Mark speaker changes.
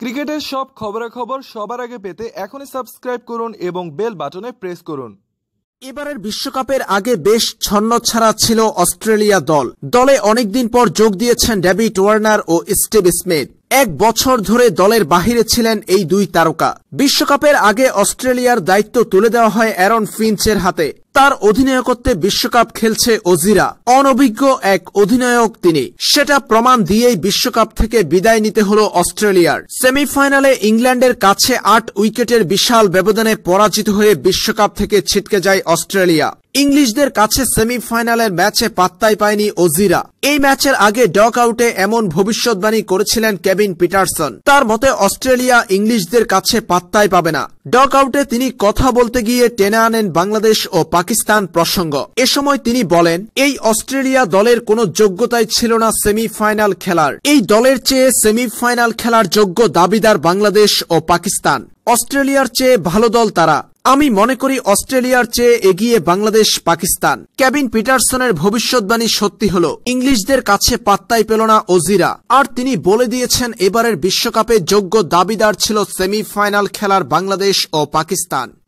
Speaker 1: ক্রিকেটের সব খবরাখবর সবার আগে পেতে এখনই সাবস্ক্রাইব করুন এবং বেল বাটনে প্রেস করুন।
Speaker 2: এবারের বিশ্বকাপের আগে বেশ ছন্ন ছাড়া ছিল অস্ট্রেলিয়া দল। দলে অনেকদিন পর যোগ দিয়েছেন ডেভিড ওয়ার্নার ও স্টিভ স্মিথ। এক বছর ধরে দলের বাহিরে ছিলেন এই দুই তারকা। বিশ্বকাপের আগে অস্ট্রেলিয়ার দায়িত্ব তুলে দেওয়া হয় অ্যারন ফিঞ্চের হাতে। তার অধিনায়কত্বে বিশ্বকাপ খেলছে ওজিরা। অনভিজ্ঞ এক অধিনায়ক তিনি। সেটা প্রমাণ দিয়েই বিশ্বকাপ থেকে বিদায় নিতে হল অস্ট্রেলিয়ার। সেমিফাইনালে ইংল্যান্ডের কাছে আট উইকেটের বিশাল ব্যবধানে পরাজিত হয়ে বিশ্বকাপ থেকে ছিটকে যায় অস্ট্রেলিয়া। ইংলিশদের কাছে সেমিফাইনালের ম্যাচে পাত্তাই পায়নি ওজিরা। এই ম্যাচের আগে ডক আউটে এমন ভবিষ্যৎবাণী করেছিলেন কেভিন পিটারসন। তার মতে, অস্ট্রেলিয়া ইংলিশদের কাছে পাত্তাই পাবে না। ডক আউটে তিনি কথা বলতে গিয়ে টেনে আনেন বাংলাদেশ ও পাকিস্তান প্রসঙ্গ। এ সময় তিনি বলেন, এই অস্ট্রেলিয়া দলের কোনো যোগ্যতাই ছিল না সেমিফাইনাল খেলার। এই দলের চেয়ে সেমিফাইনাল খেলার যোগ্য দাবিদার বাংলাদেশ ও পাকিস্তান। অস্ট্রেলিয়ার চেয়ে ভালো দল তারা। আমি মনে করি অস্ট্রেলিয়ার চেয়ে এগিয়ে বাংলাদেশ পাকিস্তান। ক্যাবিন পিটারসনের ভবিষ্যৎবাণী সত্যি হল, ইংলিশদের কাছে পাত্তাই পেল না ওজিরা। আর তিনি বলে দিয়েছেন, এবারের বিশ্বকাপে যোগ্য দাবিদার ছিল সেমিফাইনাল খেলার বাংলাদেশ ও পাকিস্তান।